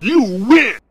You win!